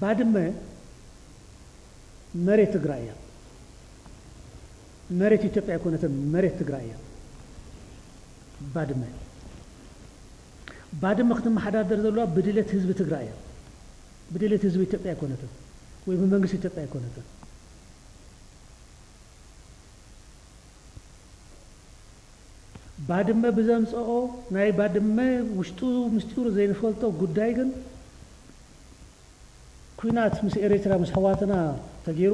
ባድመ መሬት ትግራይ እያ መሬት ኢትዮጵያ ኣይኮነትን መሬት ትግራይ እያ ባድመ ባድመ ክትመሓዳደር ዘለዋ ብድሌት ህዝቢ ትግራይ እያ ብድሌት ህዝቢ ኢትዮጵያ ኣይኮነትን ወይ ብመንግስቲ ኢትዮጵያ ኣይኮነትን ባድመ ብዘምፅኦ ናይ ባድመ ውሽጡ ምስጢሩ ዘይንፈልጦ ጉዳይ ግን ኩናት ምስ ኤርትራ ምስ ሕዋትና ተገይሩ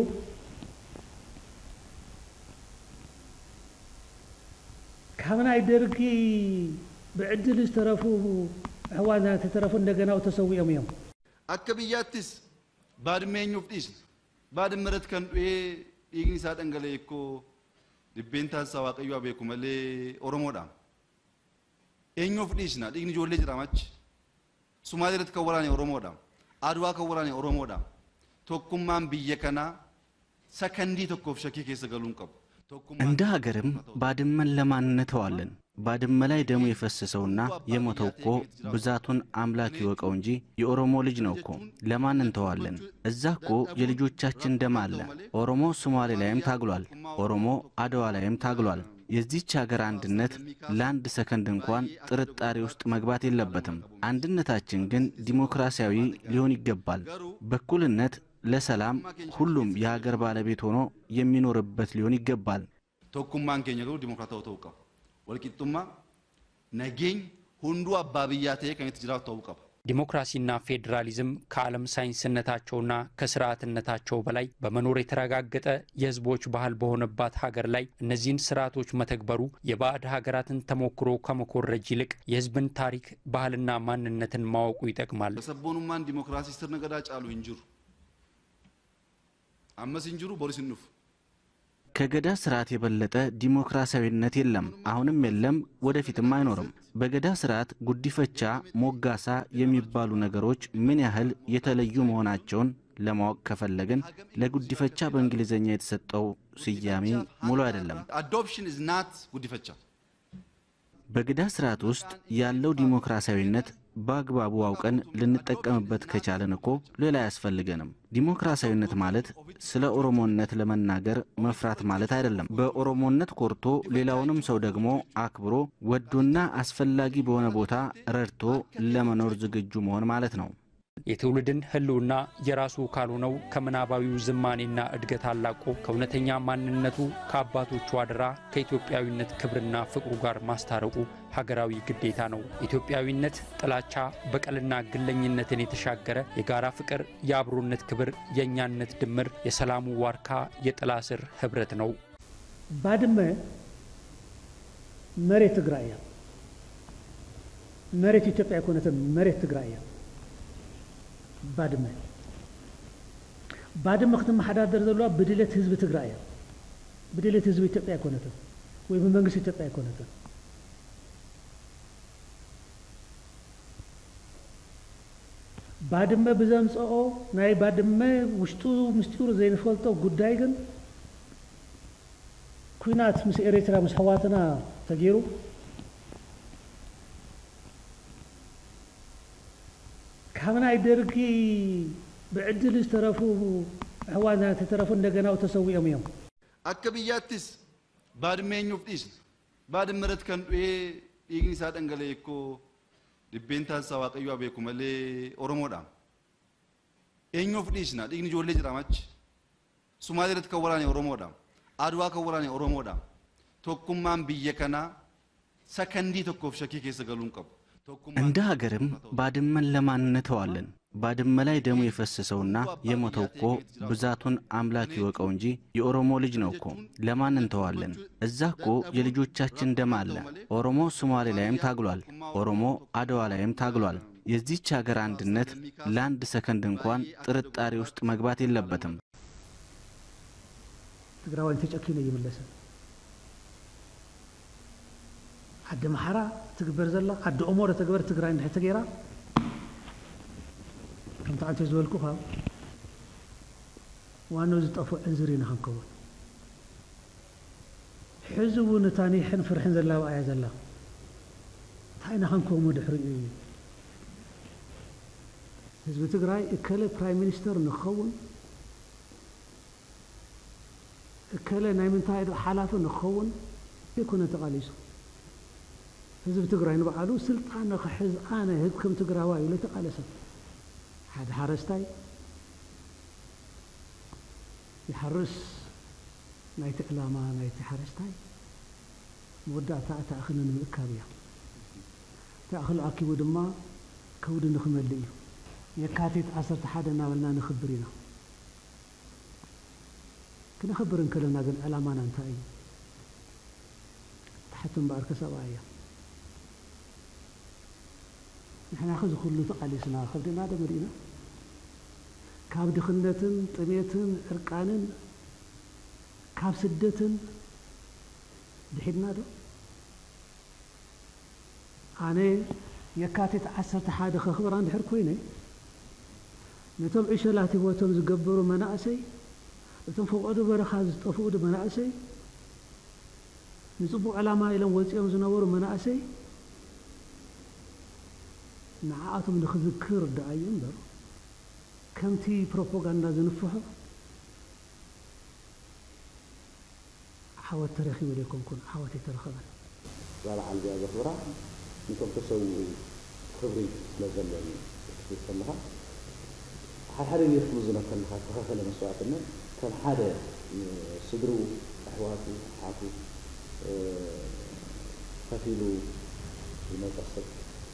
ካብ ናይ ደርጊ ብዕድል ዝተረፉ ሕዋትና ተተረፉ እንደገና ተሰዊኦም እዮም akka biyyaattis baadmee eenyuuf dhiisna baadmee kan du'ee dhiigni isaa dhangala'e ikkoo dhibbeen taasisaa waaqayyoo beeku malee oromoodha eenyuuf dhiisna dhiigni ijoollee irratti kan waraane oromoodha tokkummaan biyya kanaa sakandii tokkoof shakkii keessa galuu hin qabu እንደ ሀገርም ባድመን ለማን እንተዋለን? ባድመ ላይ ደሙ የፈሰሰውና የሞተው እኮ ብዛቱን አምላክ ይወቀው እንጂ የኦሮሞ ልጅ ነው እኮ። ለማን እንተዋለን? እዛ እኮ የልጆቻችን ደም አለ። ኦሮሞ ሶማሌ ላይም ታግሏል። ኦሮሞ አድዋ ላይም ታግሏል። የዚች ሀገር አንድነት ለአንድ ሰከንድ እንኳን ጥርጣሬ ውስጥ መግባት የለበትም። አንድነታችን ግን ዲሞክራሲያዊ ሊሆን ይገባል። በኩልነት ለሰላም ሁሉም የሀገር ባለቤት ሆኖ የሚኖርበት ሊሆን ይገባል። keenya garuu dimokiraatawaa ta'uu qaba walqixxummaa nageenya hunduu abbaa biyyaa ta'ee kan ዲሞክራሲና ፌዴራሊዝም ከዓለም ሳይንስነታቸውና ከስርዓትነታቸው በላይ በመኖር የተረጋገጠ የሕዝቦች ባህል በሆነባት ሀገር ላይ እነዚህን ስርዓቶች መተግበሩ የባዕድ ሀገራትን ተሞክሮ ከመኮረጅ ይልቅ የሕዝብን ታሪክ ባህልና ማንነትን ማወቁ ይጠቅማል። gadaa caalu hin jiru ammas hin jiru boris hin dhufu ከገዳ ስርዓት የበለጠ ዲሞክራሲያዊነት የለም፣ አሁንም የለም፣ ወደፊትም አይኖርም። በገዳ ስርዓት ጉዲፈቻ፣ ሞጋሳ የሚባሉ ነገሮች ምን ያህል የተለዩ መሆናቸውን ለማወቅ ከፈለግን ለጉዲፈቻ በእንግሊዝኛ የተሰጠው ስያሜ ሙሉ አይደለም። በገዳ ስርዓት ውስጥ ያለው ዲሞክራሲያዊነት በአግባቡ አውቀን ልንጠቀምበት ከቻለን እኮ ሌላ አያስፈልገንም። ዲሞክራሲያዊነት ማለት ስለ ኦሮሞነት ለመናገር መፍራት ማለት አይደለም። በኦሮሞነት ኮርቶ ሌላውንም ሰው ደግሞ አክብሮ ወዶና አስፈላጊ በሆነ ቦታ ረድቶ ለመኖር ዝግጁ መሆን ማለት ነው። የትውልድን ህልውና የራሱ ካልሆነው ከምናባዊው ዝማኔና እድገት አላቆ ከእውነተኛ ማንነቱ ከአባቶቹ አደራ ከኢትዮጵያዊነት ክብርና ፍቅሩ ጋር ማስታረቁ ሀገራዊ ግዴታ ነው። ኢትዮጵያዊነት ጥላቻ፣ በቀልና ግለኝነትን የተሻገረ የጋራ ፍቅር፣ የአብሮነት ክብር፣ የእኛነት ድምር፣ የሰላሙ ዋርካ፣ የጥላ ስር ህብረት ነው። ባድመ መሬት ትግራይ መሬት ኢትዮጵያ ኣይኮነትን መሬት ትግራይ ባድመ ባድመ ክትመሓዳደር ዘለዋ ብድሌት ህዝቢ ትግራይ እያ። ብድሌት ህዝቢ ኢትዮጵያ ኣይኮነትን ወይ ብመንግስቲ ኢትዮጵያ ኣይኮነትን። ባድመ ብዘምፅኦ ናይ ባድመ ውሽጡ ምስጢሩ ዘይንፈልጦ ጉዳይ ግን ኩናት ምስ ኤርትራ ምስ ሕዋትና ተገይሩ ካብ ናይ ደርጊ ብዕድል ዝተረፉ ሕዋትና ተተረፉ እንደገና ተሰዊኦም እዮም akka biyyaattis baadmee eenyuuf dhiisna baadmee irratti kan du'ee dhiigni isaa dhangala'e ikkoo dhibbeen taasisaa waaqayyoo beeku malee oromoodha eenyuuf dhiisna dhiigni ijoollee jiraam achi sumaalee irratti kan waraane oromoodha adwaa kan እንደ ሀገርም ባድመን ለማን እንተዋለን? ባድመ ላይ ደሙ የፈሰሰውና የሞተው እኮ ብዛቱን አምላክ ይወቀው እንጂ የኦሮሞ ልጅ ነው እኮ። ለማን እንተዋለን? እዛ እኮ የልጆቻችን ደም አለ። ኦሮሞ ሶማሌ ላይም ታግሏል። ኦሮሞ አድዋ ላይም ታግሏል። የዚች ሀገር አንድነት ለአንድ ሰከንድ እንኳን ጥርጣሬ ውስጥ መግባት የለበትም። ትግራዋይ ተጨኪነ እየመለሰ ዓዲ መሓራ ትግበር ዘላ ዓዲ ኦሞሮ ተግበር ትግራይ እንድሕር ተገይራ ከምቲ ዓንተ ዝበልኩ ካብ ዋናው ዝጠፍኦ ዕንዝር ኢና ክንከውን ሕዚ እውን እታ ኒሕን ፍርሕን ዘላ እያ ዘላ እንታይ ኢና ክንከውሞ ድሕሪኡ እዩ ህዝቢ ትግራይ እከለ ፕራይም ሚኒስተር ንክኸውን እከለ ናይ ምንታይ ሓላፊ ንክኸውን ይኮነ ተቃሊሱ ህዝቢ ትግራይ ንባዕሉ ስልጣን ንክሕዝ ኣነ ከም ትግራዋይ ኢሉ ተቃለሰ ሓደ ሓረስታይ ይሓርስ ናይቲ ዕላማ ናይቲ ሓረስታይ መወዳእታ እታ እኽሊ ንምእካብ እያ እታ እኽሊ ኣኪቡ ድማ ከውዲ ንክመልእ እዩ የካቲት ዓሰርተ ሓደ እናበልና ንኽብር ኢና ክነኽብር እንከለና ግን ዕላማና እንታይ እዩ ታሕቲ እምበኣር ከሰብኣ እያ ንሕና ኸ ዝኩሉ ተቃሊስና ከብድና ዶ መሪእና ካብ ድኽነትን ጥሜትን ዕርቃንን ካብ ስደትን ድሒድና ዶ ኣነ የካቲት ዓሰርተ ሓደ ከኽብራ እንድሕር ኮይነ ነቶም ዕሸላት ሂወቶም ዝገበሩ መናእሰይ እቶም ፈቆዱ በረኻ ዝጠፍኡ መናእሰይ ንፅቡቅ ዕላማ ኢሎም ወፂኦም ዝነበሩ መናእሰይ ንዓኣቶም ንክዝክር ደኣዩ እምበር ከምቲ ፕሮፓጋንዳ ዝንፍሖ ዓወት ተረኪቡ ዘይኮንኩን ዓወት ኣይተረኸበን እዛ በዓል እዚኣ ዘኽብራ ንቶም ተሰው ክብሪ ስለ ዘለን ክትብል ከለኻ ሓደ ሓደ ክብሉ ዝነ ከለካ ዝተኸፈለ መስዋዕትነት ከም ሓደ ስድሩ ኣሕዋቱ ሓቱ ከፊሉ ዝመፀ ሰብ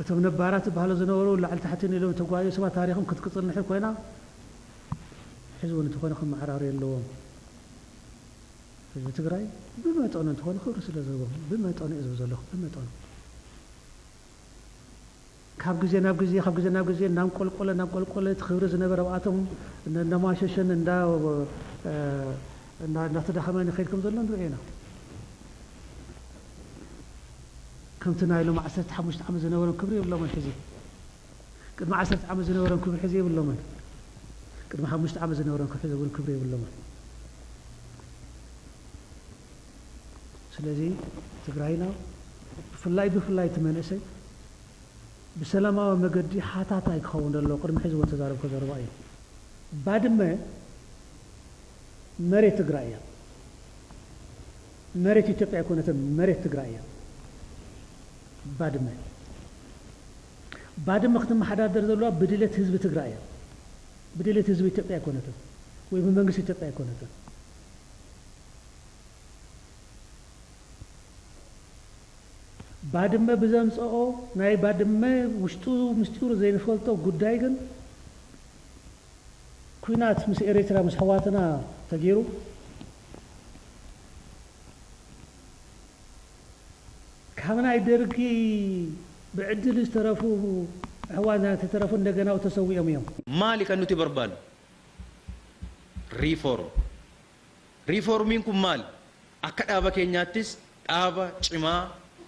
እቶም ነባራት ዝበሃሉ ዝነበሩ ላዕሊ ታሕትን ኢሎም ተጓዩ ሰባት ታሪክም ክትቅፅል ንሕር ኮይና ሕዚ እውን እንተኾነ ክመዓራሩ የለዎም ህዝቢ ትግራይ ብመጠኑ እንተኾነ ክብሪ ስለ ዝህቦም ብመጠኑ እዩ ዝብ ዘለኹ ብመጠኑ ካብ ግዜ ናብ ግዜ ካብ ግዜ ናብ ግዜ እናንቆልቆለ እናንቆልቆለ እቲ ክብሪ ዝነበረ ኣብኣቶም እናማሸሸን እንዳተዳኸመ ንኸይድ ከም ዘሎ ንሪኦ ኢና ከምቲ ናይ ሎም ዓሰርተ ሓሙሽተ ዓመት ዝነበሮም ክብሪ የብሎምን ሕዚ ቅድሚ ዓሰርተ ዓመት ዝነበሮም ክብሪ ሕዚ የብሎምን ቅድሚ ሓሙሽተ ዓመት ዝነበሮም ክሕዚ እውን ክብሪ የብሎምን ስለዚ ትግራይና ብፍላይ ብፍላይ እቲ መንእሰይ ብሰላማዊ መገዲ ሓታታይ ክኸውን ዘለዎ ቅድሚ ሕዚ እውን ተዛረብኮ ዘረባ እዩ ባድመ መሬት ትግራይ እያ መሬት ኢትዮጵያ ኣይኮነትን መሬት ትግራይ እያ ባድመ። ባድመ ክትመሓዳደር ዘለዋ ብድሌት ህዝቢ ትግራይ እያ። ብድሌት ህዝቢ ኢትዮጵያ ኣይኮነትን ወይ ብመንግስቲ ኢትዮጵያ ኣይኮነትን። ባድመ ብዘምፅኦ ናይ ባድመ ውሽጡ ምስጢሩ ዘይንፈልጦ ጉዳይ ግን ኩናት ምስ ኤርትራ ምስ ሕዋትና ተገይሩ ናይ ደርጊ ብዕድል ዝተረፉ ኣሕዋትና ተተረፉ እንደገና ተሰዊኦም እዮም maali kan nuti barbaannu riifoorm riifoormiin kun maali akka dhaaba keenyaattis dhaaba cimaa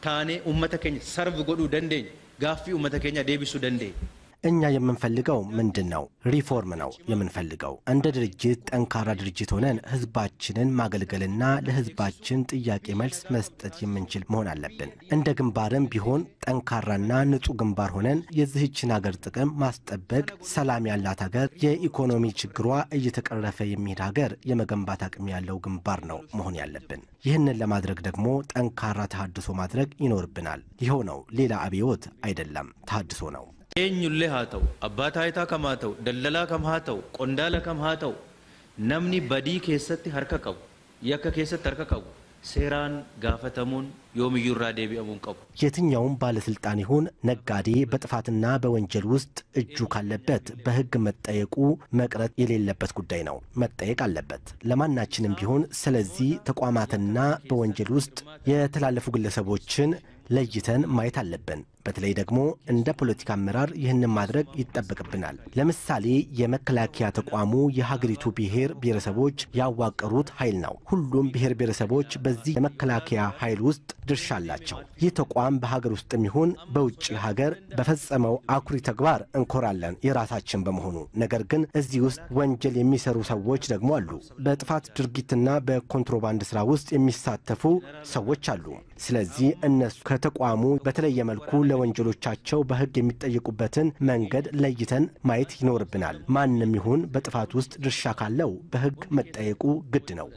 taanee ummata keenya sarvi godhuu dandeenya gaaffii ummata keenya deebisuu dandeenya እኛ የምንፈልገው ምንድን ነው? ሪፎርም ነው የምንፈልገው። እንደ ድርጅት ጠንካራ ድርጅት ሆነን ህዝባችንን ማገልገልና ለህዝባችን ጥያቄ መልስ መስጠት የምንችል መሆን አለብን። እንደ ግንባርም ቢሆን ጠንካራና ንጹህ ግንባር ሆነን የዚህችን ሀገር ጥቅም ማስጠበቅ፣ ሰላም ያላት ሀገር፣ የኢኮኖሚ ችግሯ እየተቀረፈ የሚሄድ ሀገር የመገንባት አቅም ያለው ግንባር ነው መሆን ያለብን። ይህንን ለማድረግ ደግሞ ጠንካራ ተሃድሶ ማድረግ ይኖርብናል። ይኸው ነው፣ ሌላ አብዮት አይደለም፣ ተሃድሶ ነው። eenyullee haa ta'u abbaa taayitaa kam haa ta'u daldalaa kam haa ta'u qondaala kam haa ta'u namni badii keessatti harka qabu yakka keessatti harka qabu yoomiyyuu irraa deebi'amuu hin qabu. የትኛውም ባለስልጣን ይሁን ነጋዴ በጥፋትና በወንጀል ውስጥ እጁ ካለበት በሕግ መጠየቁ መቅረት የሌለበት ጉዳይ ነው። መጠየቅ አለበት ለማናችንም ቢሆን። ስለዚህ ተቋማትና በወንጀል ውስጥ የተላለፉ ግለሰቦችን ለይተን ማየት አለብን። በተለይ ደግሞ እንደ ፖለቲካ አመራር ይህንን ማድረግ ይጠበቅብናል። ለምሳሌ የመከላከያ ተቋሙ የሀገሪቱ ብሔር ብሔረሰቦች ያዋቀሩት ኃይል ነው። ሁሉም ብሔር ብሔረሰቦች በዚህ የመከላከያ ኃይል ውስጥ ድርሻ አላቸው። ይህ ተቋም በሀገር ውስጥም ይሁን በውጭ ሀገር በፈጸመው አኩሪ ተግባር እንኮራለን የራሳችን በመሆኑ። ነገር ግን እዚህ ውስጥ ወንጀል የሚሰሩ ሰዎች ደግሞ አሉ። በጥፋት ድርጊትና በኮንትሮባንድ ስራ ውስጥ የሚሳተፉ ሰዎች አሉ። ስለዚህ እነሱ ከተቋሙ በተለየ መልኩ ለወንጀሎቻቸው በሕግ የሚጠየቁበትን መንገድ ለይተን ማየት ይኖርብናል። ማንም ይሁን በጥፋት ውስጥ ድርሻ ካለው በሕግ መጠየቁ ግድ ነው።